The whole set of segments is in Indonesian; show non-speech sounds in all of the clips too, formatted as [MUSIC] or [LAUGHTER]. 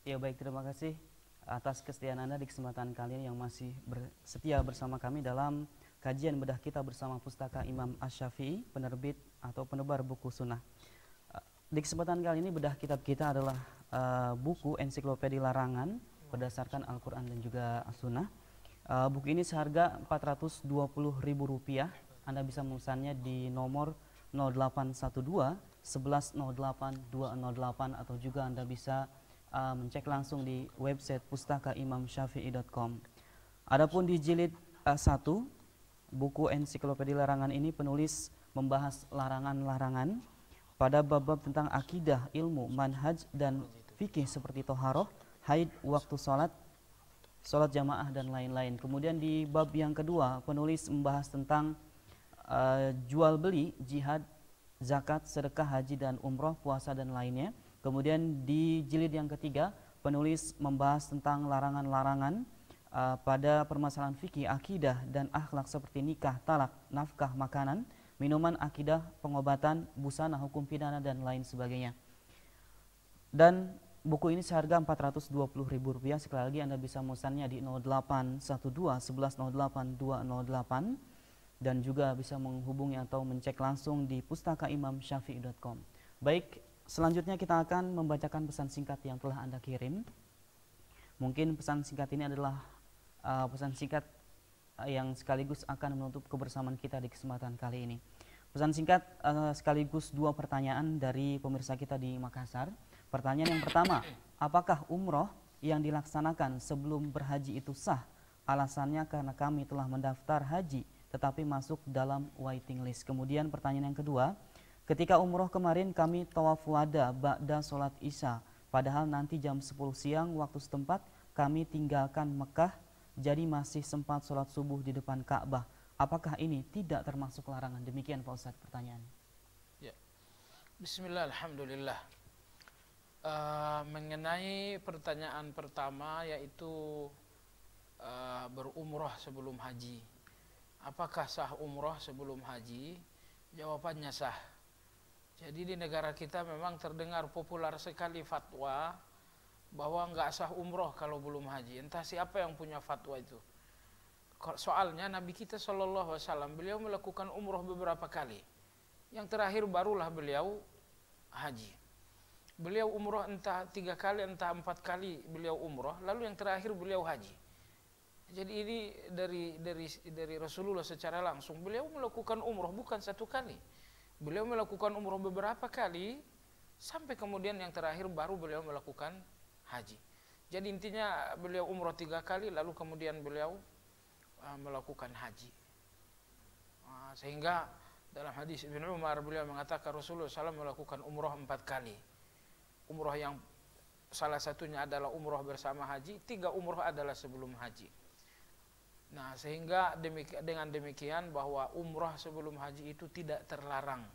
Ya baik, terima kasih atas kesetiaan Anda di kesempatan kali ini yang masih setia bersama kami dalam kajian bedah kita bersama Pustaka Imam Ash-Syafi'i, penerbit atau penebar buku sunnah. Uh, di kesempatan kali ini bedah kitab kita adalah uh, buku ensiklopedi larangan berdasarkan Al-Quran dan juga As-Sunnah. Uh, buku ini seharga Rp420.000. Anda bisa memesannya di nomor 0812 1108 208 atau juga Anda bisa uh, mencek langsung di website pustakaimamsyafi'i.com. Adapun di jilid uh, 1 buku ensiklopedia larangan ini penulis membahas larangan-larangan pada bab-bab tentang akidah, ilmu, manhaj dan fikih seperti toharoh, haid, waktu sholat, sholat jamaah dan lain-lain. Kemudian di bab yang kedua penulis membahas tentang uh, jual beli, jihad, zakat, sedekah, haji dan umroh, puasa dan lainnya. Kemudian di jilid yang ketiga penulis membahas tentang larangan-larangan uh, pada permasalahan fikih, akidah dan akhlak seperti nikah, talak, nafkah, makanan, minuman, akidah, pengobatan, busana, hukum pidana dan lain sebagainya. Dan buku ini seharga Rp420.000. Sekali lagi Anda bisa memesannya di 0812 1108 208 dan juga bisa menghubungi atau mencek langsung di pustakaimamsyafi'i.com. Baik, Selanjutnya kita akan membacakan pesan singkat yang telah Anda kirim. Mungkin pesan singkat ini adalah uh, pesan singkat uh, yang sekaligus akan menutup kebersamaan kita di kesempatan kali ini. Pesan singkat uh, sekaligus dua pertanyaan dari pemirsa kita di Makassar. Pertanyaan yang pertama, apakah umroh yang dilaksanakan sebelum berhaji itu sah? Alasannya karena kami telah mendaftar haji tetapi masuk dalam waiting list. Kemudian pertanyaan yang kedua, Ketika umroh kemarin kami tawaf wada ba'da sholat isya. Padahal nanti jam 10 siang waktu setempat kami tinggalkan Mekah jadi masih sempat sholat subuh di depan Ka'bah. Apakah ini tidak termasuk larangan? Demikian Pak Ustadz pertanyaan. Ya. Bismillah, Alhamdulillah. Uh, mengenai pertanyaan pertama yaitu uh, berumroh sebelum haji. Apakah sah umroh sebelum haji? Jawabannya sah. Jadi di negara kita memang terdengar populer sekali fatwa bahwa nggak sah umroh kalau belum haji. Entah siapa yang punya fatwa itu. Soalnya Nabi kita Shallallahu Alaihi Wasallam beliau melakukan umroh beberapa kali. Yang terakhir barulah beliau haji. Beliau umroh entah tiga kali entah empat kali beliau umroh. Lalu yang terakhir beliau haji. Jadi ini dari dari dari Rasulullah secara langsung beliau melakukan umroh bukan satu kali Beliau melakukan umroh beberapa kali sampai kemudian yang terakhir baru beliau melakukan haji. Jadi intinya beliau umroh tiga kali lalu kemudian beliau uh, melakukan haji. Uh, sehingga dalam hadis Ibn Umar beliau mengatakan Rasulullah SAW melakukan umroh empat kali. Umroh yang salah satunya adalah umroh bersama haji, tiga umroh adalah sebelum haji. Nah, sehingga demikian, dengan demikian bahwa umrah sebelum haji itu tidak terlarang.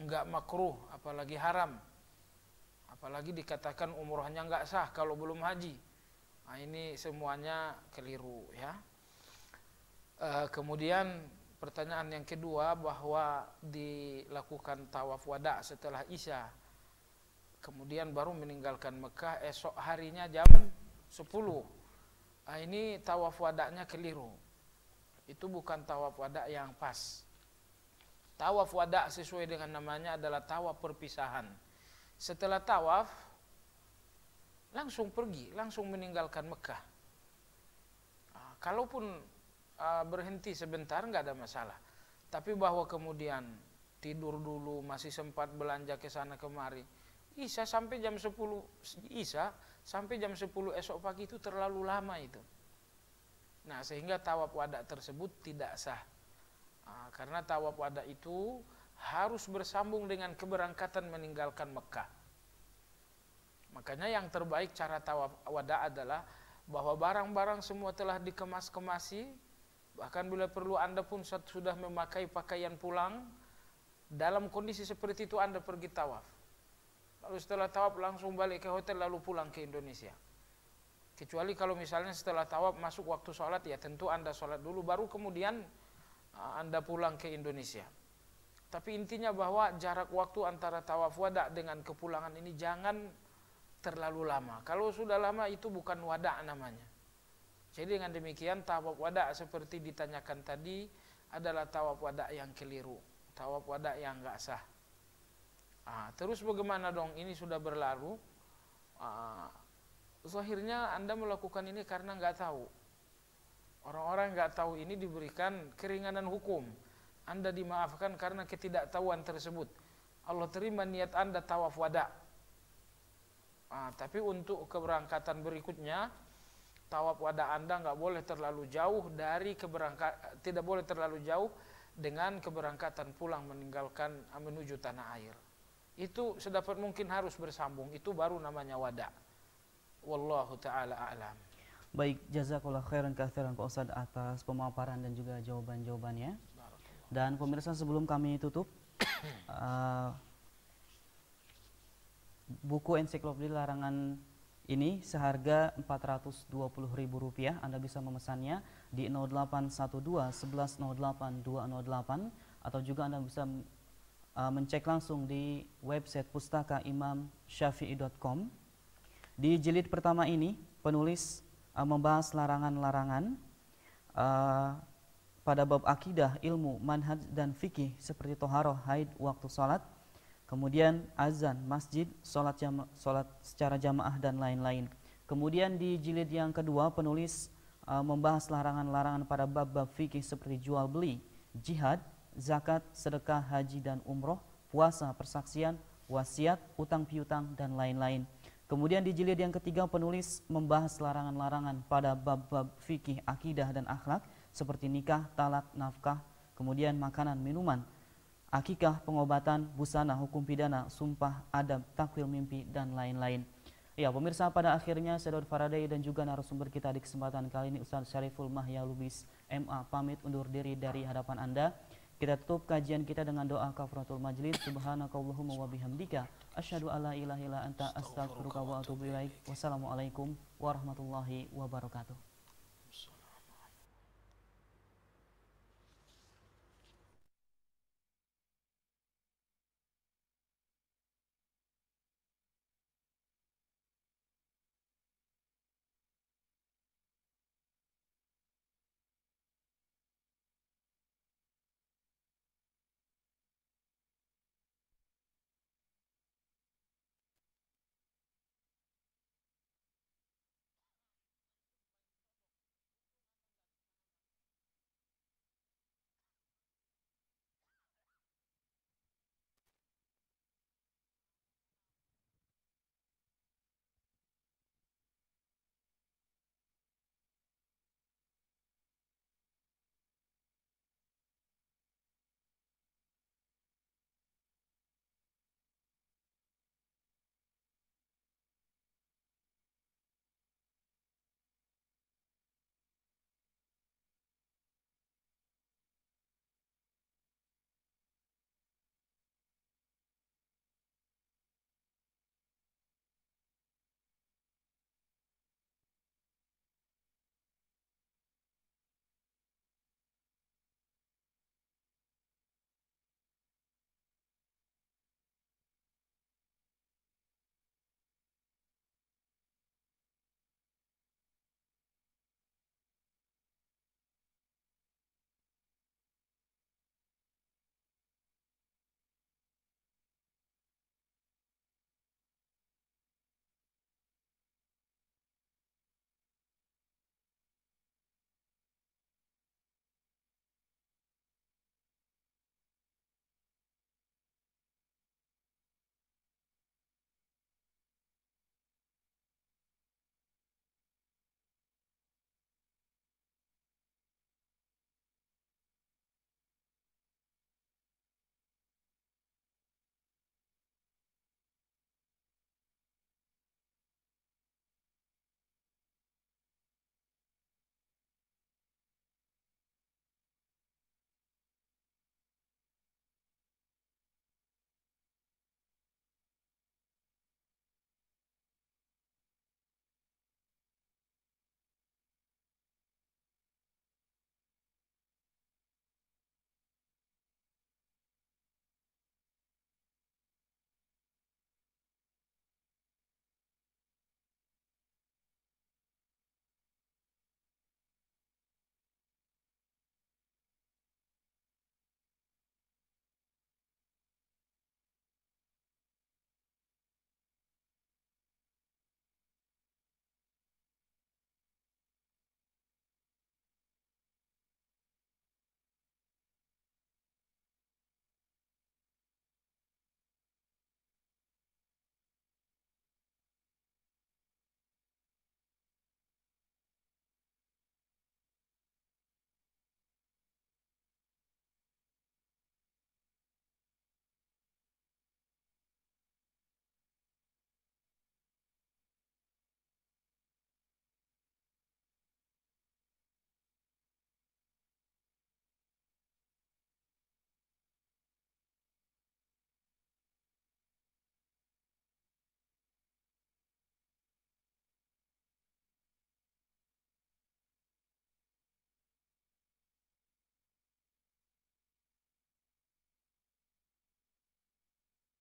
Enggak makruh, apalagi haram. Apalagi dikatakan umrahnya enggak sah kalau belum haji. Nah, ini semuanya keliru ya. E, kemudian pertanyaan yang kedua bahwa dilakukan tawaf wada setelah Isya. Kemudian baru meninggalkan Mekah esok harinya jam 10 ah, ini tawaf wadaknya keliru. Itu bukan tawaf wadak yang pas. Tawaf wadak sesuai dengan namanya adalah tawaf perpisahan. Setelah tawaf, langsung pergi, langsung meninggalkan Mekah. Ah, kalaupun ah, berhenti sebentar nggak ada masalah. Tapi bahwa kemudian tidur dulu, masih sempat belanja ke sana kemari. Isa sampai jam 10 Isa sampai jam 10 esok pagi itu terlalu lama itu. Nah, sehingga tawaf wada tersebut tidak sah. Nah, karena tawaf wada itu harus bersambung dengan keberangkatan meninggalkan Mekah. Makanya yang terbaik cara tawaf wada adalah bahwa barang-barang semua telah dikemas-kemasi, bahkan bila perlu Anda pun sudah memakai pakaian pulang, dalam kondisi seperti itu Anda pergi tawaf. Lalu setelah tawaf langsung balik ke hotel lalu pulang ke Indonesia. Kecuali kalau misalnya setelah tawaf masuk waktu sholat ya tentu anda sholat dulu baru kemudian uh, anda pulang ke Indonesia. Tapi intinya bahwa jarak waktu antara tawaf wada dengan kepulangan ini jangan terlalu lama. Kalau sudah lama itu bukan wadah namanya. Jadi dengan demikian tawaf wadah seperti ditanyakan tadi adalah tawaf wadah yang keliru, tawaf wadah yang enggak sah. Ah, terus bagaimana dong? Ini sudah berlalu. Ah, zahirnya Anda melakukan ini karena enggak tahu. Orang-orang enggak tahu ini diberikan keringanan hukum. Anda dimaafkan karena ketidaktahuan tersebut. Allah terima niat Anda tawaf wada. Ah, tapi untuk keberangkatan berikutnya tawaf wada Anda nggak boleh terlalu jauh dari keberangkat tidak boleh terlalu jauh dengan keberangkatan pulang meninggalkan menuju tanah air. Itu sedapat mungkin harus bersambung. Itu baru namanya wada. Wallahu taala a'lam. Baik, jazakallah khairan kathiran Pak Ustadz atas pemaparan dan juga jawaban-jawabannya. Dan pemirsa sebelum kami tutup uh, [COUGHS] buku ensiklopedia larangan ini seharga Rp420.000. Anda bisa memesannya di 0812 11 08 208 atau juga Anda bisa uh, mencek langsung di website pustaka imamsyafi'i.com. Di jilid pertama ini penulis uh, membahas larangan-larangan uh, pada bab akidah, ilmu, manhaj dan fikih seperti toharoh, haid, waktu salat, kemudian azan, masjid, sholat, jama, sholat secara jamaah dan lain-lain. Kemudian di jilid yang kedua penulis uh, membahas larangan-larangan pada bab-bab fikih seperti jual beli, jihad, zakat, sedekah, haji dan umroh, puasa, persaksian, wasiat, utang piutang dan lain-lain. Kemudian di jilid yang ketiga penulis membahas larangan-larangan pada bab-bab fikih, akidah dan akhlak seperti nikah, talak, nafkah, kemudian makanan, minuman, akikah, pengobatan, busana, hukum pidana, sumpah, adab, takwil mimpi, dan lain-lain. Ya, pemirsa pada akhirnya saya Faraday dan juga narasumber kita di kesempatan kali ini Ustaz Syariful Mahya Lubis MA pamit undur diri dari hadapan Anda. Kita tutup kajian kita dengan doa kafaratul majlis. Subhanakallahumma wa bihamdika asyhadu alla ilaha illa anta astaghfiruka wa atubu ilaik. Wassalamualaikum warahmatullahi wabarakatuh.